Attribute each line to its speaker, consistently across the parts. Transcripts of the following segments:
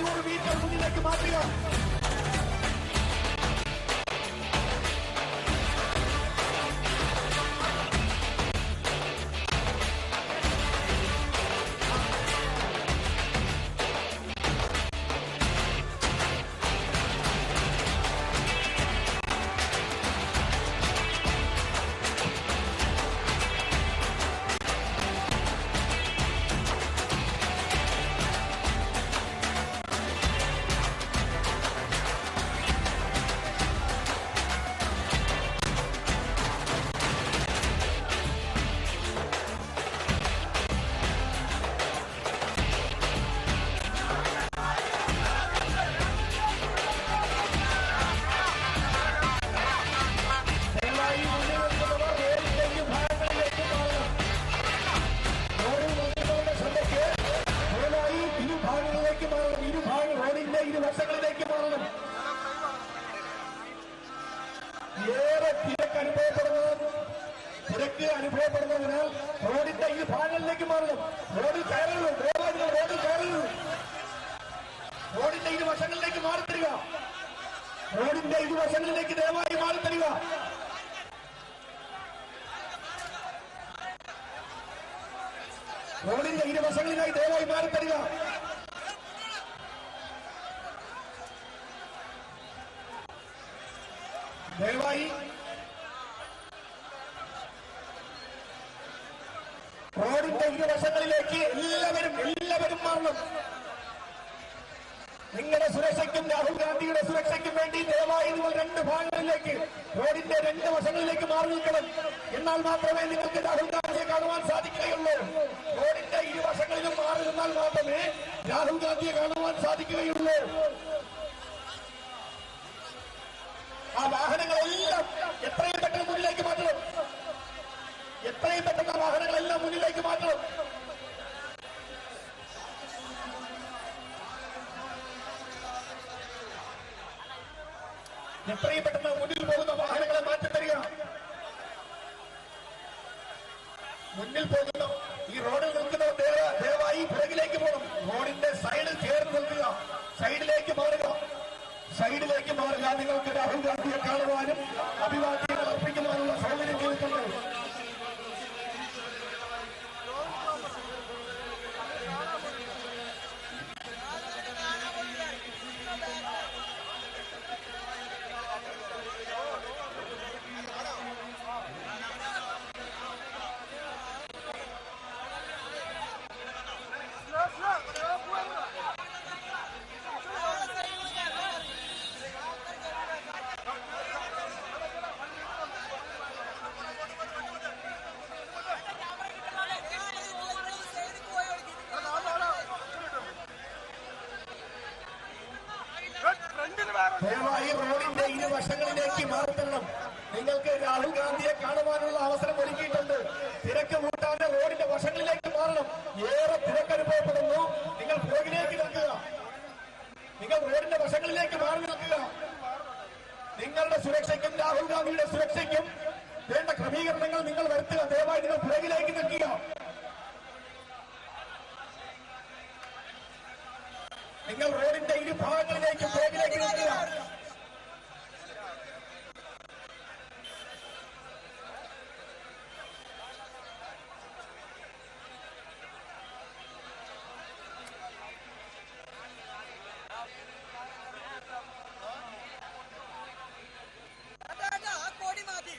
Speaker 1: do gonna me, you I'm. ദയവായി റോഡിന്റെ ഇരുവശങ്ങളിലേക്ക് എല്ലാവരും എല്ലാവരും മാറണം. നിങ്ങളുടെ സുരക്ഷയ്ക്കും രാഹുൽ ഗാന്ധിയുടെ സുരക്ഷയ്ക്കും വേണ്ടി ദയവായി നിങ്ങൾ രണ്ട് ഭാഗങ്ങളിലേക്ക് റോഡിന്റെ രണ്ട് വശങ്ങളിലേക്ക് മാറി നിൽക്കണം. എന്നാൽ മാത്രമേ നിങ്ങൾക്ക് രാഹുൽ ഗാന്ധിയെ കാണുവാൻ സാധിക്കുകയുള്ളൂ. റോഡിന്റെ ഇരുവശങ്ങളിലും മാറി നിന്നാൽ മാത്രമേ രാഹുൽ ഗാന്ധിയെ കാണുവാൻ സാധിക്കുകയുള്ളൂ. ആ വാഹനങ്ങളെല്ലാം എത്രയും പെട്ടെന്ന് മുന്നിലേക്ക് മാറ്റണം. എത്രയും പെട്ടെന്ന് ആ വാഹനങ്ങളെല്ലാം മുന്നിലേക്ക് മാറ്റണം. എത്രയും പെട്ടെന്ന് മുന്നിൽ പോകുന്ന വാഹനങ്ങളെ മാറ്റി തരിക മുന്നിൽ പോകുന്ന ഈ റോഡിൽ നിൽക്കുന്ന ദയവ- ദയവായി പുറകിലേക്ക് പോകണം. റോഡിന്റെ സൈഡിൽ ചേർന്ന് നിൽക്കുക. സൈഡിലേക്ക് മാറുക. സൈഡിലേക്ക് മാറുക നിങ്ങൾക്ക് രാഹുൽ ഗാന്ധിയെ കാണുവാനും അഭിവാദ്യങ്ങൾ അർപ്പിക്കുവാനുള്ള സൗകര്യം ചെയ്തിട്ടുണ്ട് ദയവായി റോഡിന്റെ ഇരുവശങ്ങളിലേക്ക് മാറിത്തരണം നിങ്ങൾക്ക് രാഹുൽ ഗാന്ധിയെ കാണുവാനുള്ള അവസരം ഒരുക്കിയിട്ടുണ്ട്. തിരക്ക് കൂട്ടാതെ റോഡിന്റെ വശങ്ങളിലേക്ക് മാറണം. ഏറെ തിരക്ക് അനുഭവപ്പെടുന്നു. നിങ്ങൾ പുറകിലേക്ക് നിൽക്കുക നിങ്ങൾ റോഡിന്റെ വശങ്ങളിലേക്ക് മാറി നിൽക്കുക നിങ്ങളുടെ സുരക്ഷയ്ക്കും രാഹുൽ ഗാന്ധിയുടെ സുരക്ഷയ്ക്കും വേണ്ട ക്രമീകരണങ്ങൾ നിങ്ങൾ വരുത്തുക. ദയവായി നിങ്ങൾ പുറകിലേക്ക് നിൽക്കുക നിങ്ങൾ റോഡിന്റെ ഇരു ഭാഗങ്ങളിലേക്ക് പുറകിലേക്ക് നിൽക്കുക
Speaker 2: കോടി മാറ്റി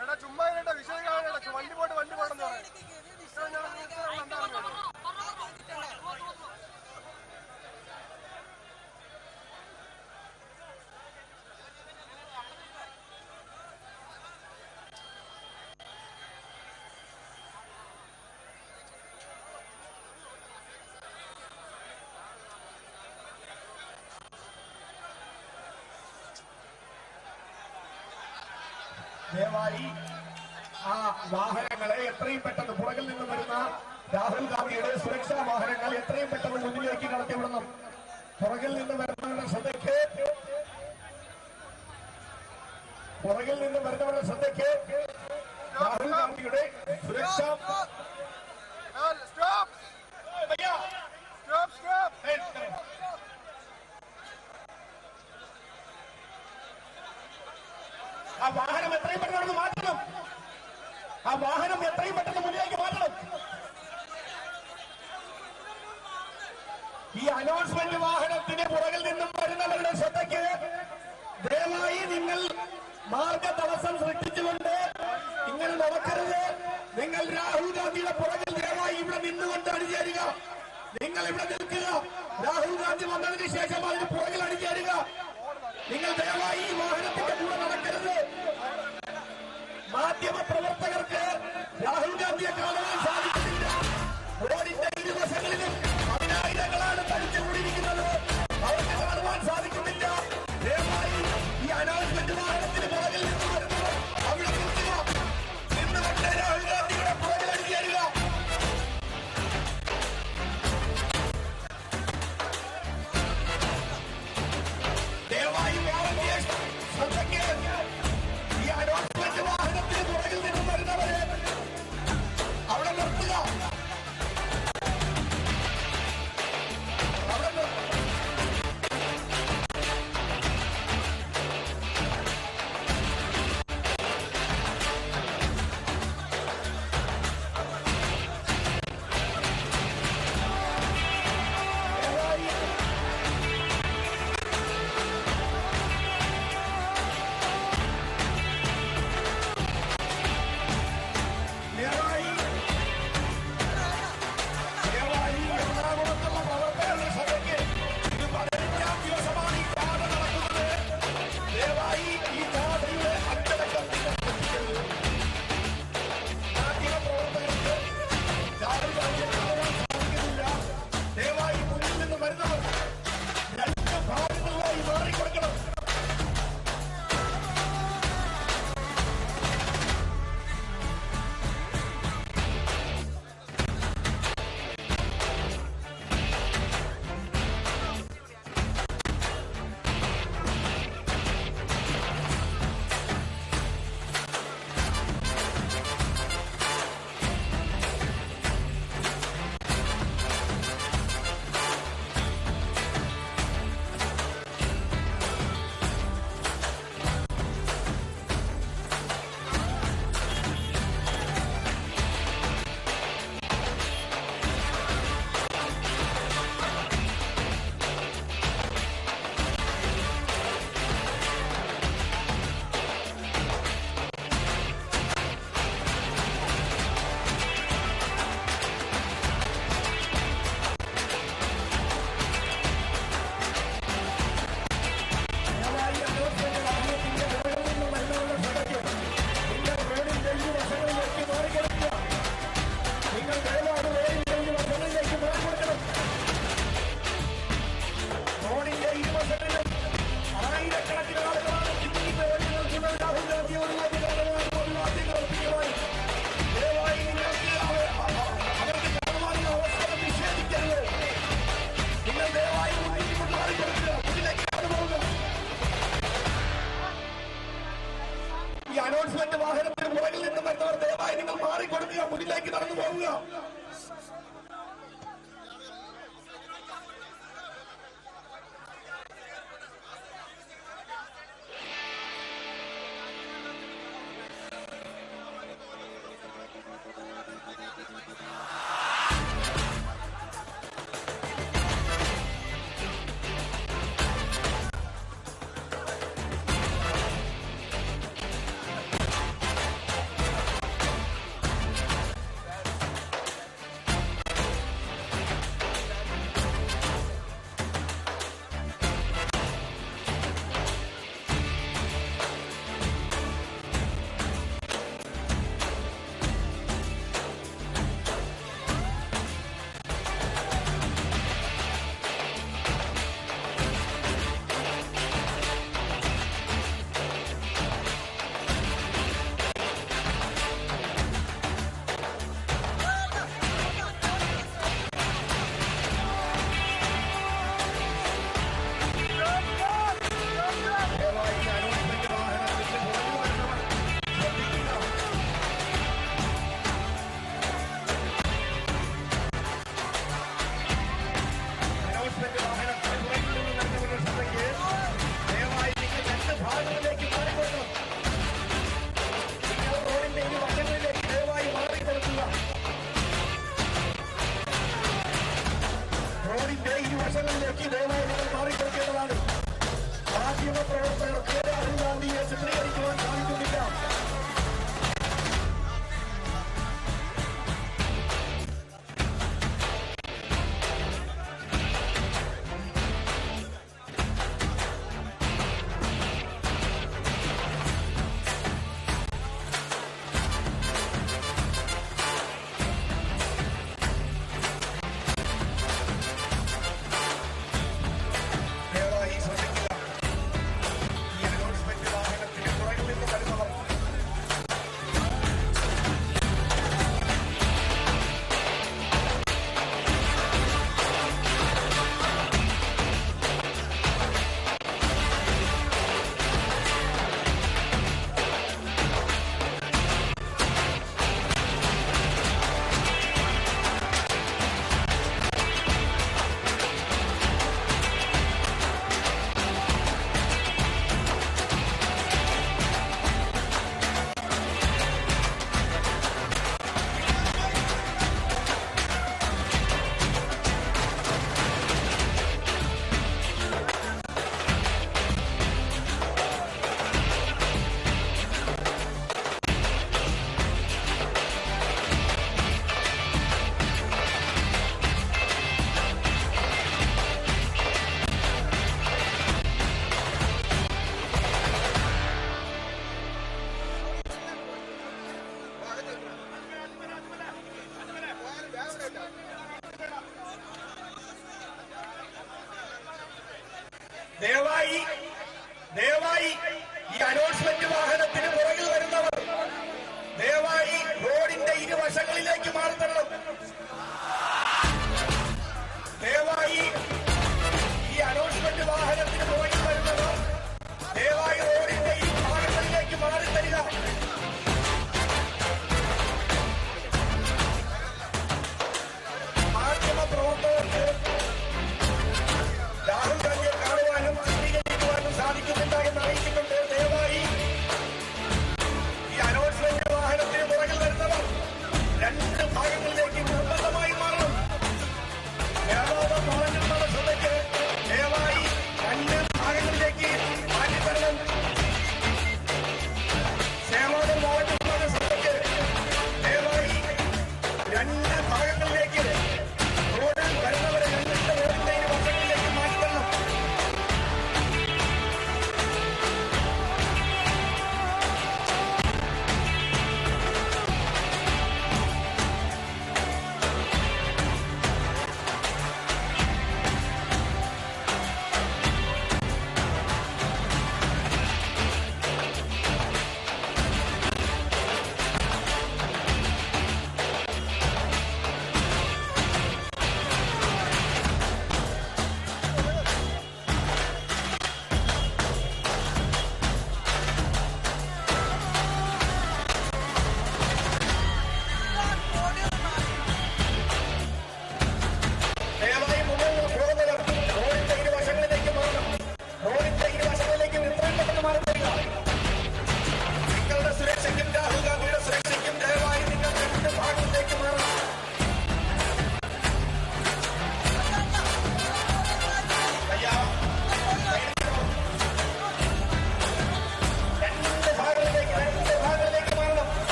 Speaker 3: എടാ ചുമ്മാ ഇരുണ്ട വിഷയം കാണണ്ട വണ്ടി പോട്ട് വണ്ടി പോട്ടെന്ന് പറയാം ഇത്ര ഞാൻ ഇത്ര ഉണ്ടാവും കേട്ടോ.
Speaker 1: ദയവായി ആ വാഹനങ്ങളെ എത്രയും പെട്ടെന്ന് പുറകിൽ നിന്ന് വരുന്ന രാഹുൽ ഗാന്ധിയുടെ സുരക്ഷാ വാഹനങ്ങൾ എത്രയും പെട്ടെന്ന് മുന്നിലേക്ക് കടത്തിവിടണം. പുറകിൽ നിന്ന് വരുന്നവരുടെ ശ്രദ്ധയ്ക്ക് പുറകിൽ നിന്ന് വരുന്നവരുടെ ശ്രദ്ധയ്ക്ക് രാഹുൽ ഗാന്ധിയുടെ സുരക്ഷാ ആ വാഹനം എത്രയും പെട്ടെന്ന് മാറ്റണം. ആ വാഹനം എത്രയും പെട്ടെന്ന് മുന്നിലേക്ക് മാറ്റണം. ഈ അനൗൺസ്മെന്റ് വാഹനത്തിന് പുറകിൽ നിന്നും വരുന്നവരുടെ ശ്രദ്ധയ്ക്ക് ദയവായി നിങ്ങൾ മാർഗ തടസ്സം സൃഷ്ടിച്ചുകൊണ്ട് ഇങ്ങനെ നടക്കരുത്. നിങ്ങൾ രാഹുൽ ഗാന്ധിയുടെ പുറകിൽ ദയവായി ഇവിടെ നിന്നുകൊണ്ട് അണിചേരുക. നിങ്ങൾ ഇവിടെ നിൽക്കുക. രാഹുൽ ഗാന്ധി വന്നതിന് ശേഷം അതിന് പുറകിൽ അണിചേരുക. നിങ്ങൾ ദയവായി ഈ വാഹനത്തിന്റെ കൂടെ നടക്കരുത് മാധ്യമ പ്രവർത്തകർക്ക് രാഹുൽ